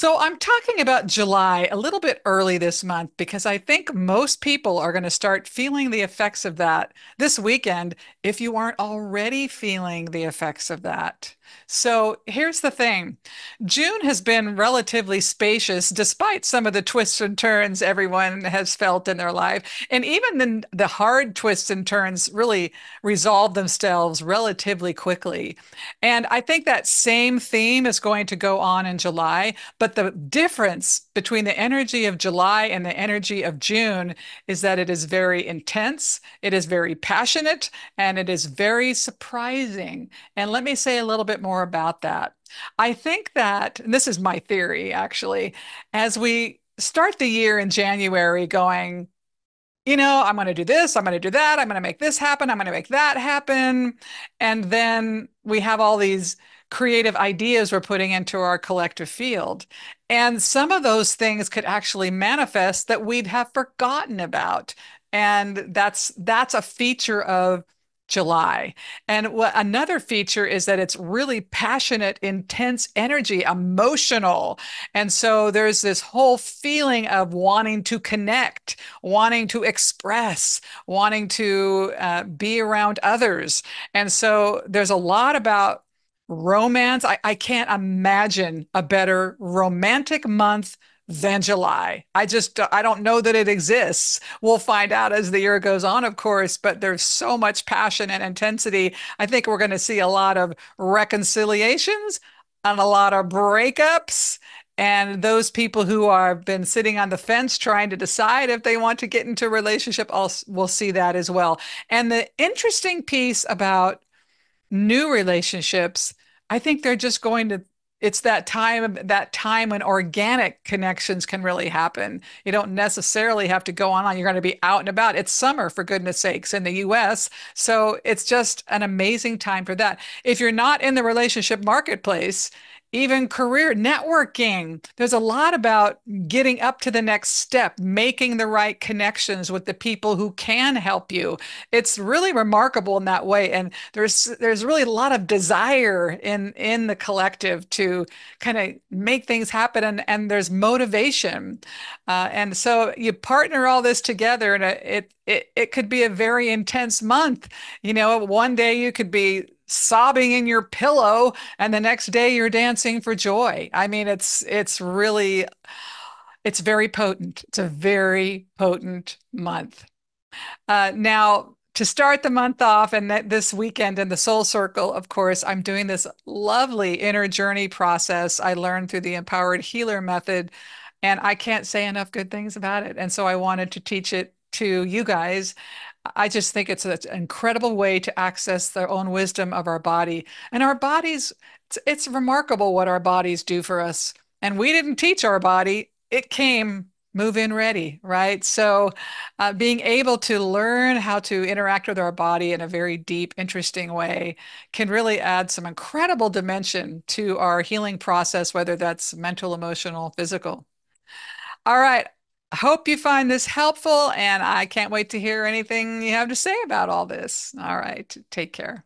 So I'm talking about July a little bit early this month because I think most people are going to start feeling the effects of that this weekend if you aren't already feeling the effects of that. So here's the thing. June has been relatively spacious despite some of the twists and turns everyone has felt in their life. And even the, the hard twists and turns really resolve themselves relatively quickly. And I think that same theme is going to go on in July, but the difference between the energy of July and the energy of June is that it is very intense, it is very passionate, and it is very surprising. And let me say a little bit more about that. I think that, and this is my theory actually, as we start the year in January going, you know, I'm going to do this, I'm going to do that, I'm going to make this happen, I'm going to make that happen. And then we have all these creative ideas we're putting into our collective field. And some of those things could actually manifest that we'd have forgotten about. And that's that's a feature of July. And what another feature is that it's really passionate, intense energy, emotional. And so there's this whole feeling of wanting to connect, wanting to express, wanting to uh, be around others. And so there's a lot about romance. I, I can't imagine a better romantic month than July. I just I don't know that it exists. We'll find out as the year goes on, of course, but there's so much passion and intensity. I think we're going to see a lot of reconciliations and a lot of breakups. And those people who are been sitting on the fence trying to decide if they want to get into a relationship, also will see that as well. And the interesting piece about new relationships, I think they're just going to it's that time that time when organic connections can really happen. You don't necessarily have to go on you're going to be out and about. It's summer for goodness sakes in the us so it's just an amazing time for that. If you're not in the relationship marketplace even career networking. There's a lot about getting up to the next step, making the right connections with the people who can help you. It's really remarkable in that way. And there's there's really a lot of desire in in the collective to kind of make things happen and, and there's motivation. Uh, and so you partner all this together and it, it it could be a very intense month. You know, one day you could be sobbing in your pillow and the next day you're dancing for joy. I mean, it's it's really it's very potent. It's a very potent month. Uh, now, to start the month off and this weekend in the Soul Circle, of course, I'm doing this lovely inner journey process I learned through the Empowered Healer method. And I can't say enough good things about it. And so I wanted to teach it to you guys I just think it's an incredible way to access the own wisdom of our body. And our bodies, it's, it's remarkable what our bodies do for us. And we didn't teach our body, it came move in ready, right? So, uh, being able to learn how to interact with our body in a very deep, interesting way can really add some incredible dimension to our healing process, whether that's mental, emotional, physical. All right. I hope you find this helpful, and I can't wait to hear anything you have to say about all this. All right, take care.